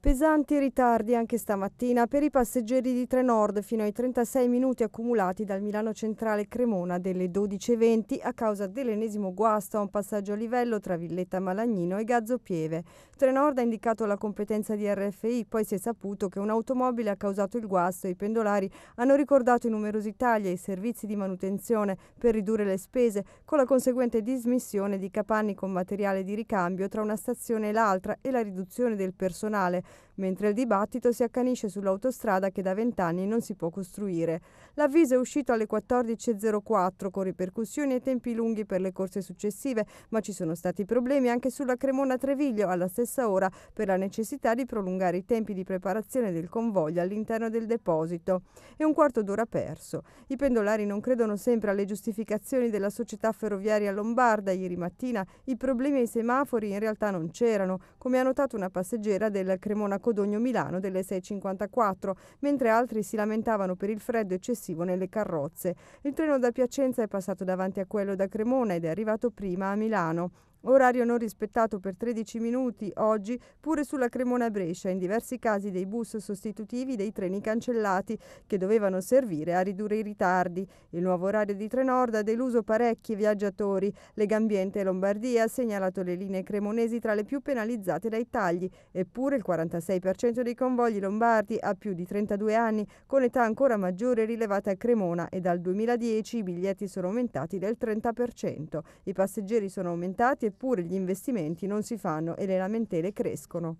Pesanti ritardi anche stamattina per i passeggeri di Trenord fino ai 36 minuti accumulati dal Milano Centrale Cremona delle 12.20 a causa dell'ennesimo guasto a un passaggio a livello tra Villetta Malagnino e Gazzo Pieve. Trenord ha indicato la competenza di RFI, poi si è saputo che un'automobile ha causato il guasto e i pendolari hanno ricordato i numerosi tagli ai servizi di manutenzione per ridurre le spese, con la conseguente dismissione di capanni con materiale di ricambio tra una stazione e l'altra e la riduzione del personale mentre il dibattito si accanisce sull'autostrada che da vent'anni non si può costruire. L'avviso è uscito alle 14.04 con ripercussioni e tempi lunghi per le corse successive, ma ci sono stati problemi anche sulla Cremona-Treviglio alla stessa ora per la necessità di prolungare i tempi di preparazione del convoglio all'interno del deposito. È un quarto d'ora perso. I pendolari non credono sempre alle giustificazioni della società ferroviaria lombarda. Ieri mattina i problemi ai semafori in realtà non c'erano, come ha notato una passeggera del Cremona Codogno Milano delle 6.54, mentre altri si lamentavano per il freddo eccessivo nelle carrozze. Il treno da Piacenza è passato davanti a quello da Cremona ed è arrivato prima a Milano. Orario non rispettato per 13 minuti oggi pure sulla Cremona-Brescia, in diversi casi dei bus sostitutivi dei treni cancellati che dovevano servire a ridurre i ritardi. Il nuovo orario di Trenord ha deluso parecchi viaggiatori. Legambiente Lombardia ha segnalato le linee cremonesi tra le più penalizzate dai tagli, eppure il 46% dei convogli lombardi ha più di 32 anni, con età ancora maggiore rilevata a Cremona e dal 2010 i biglietti sono aumentati del 30%. I passeggeri sono aumentati eppure gli investimenti non si fanno e le lamentele crescono.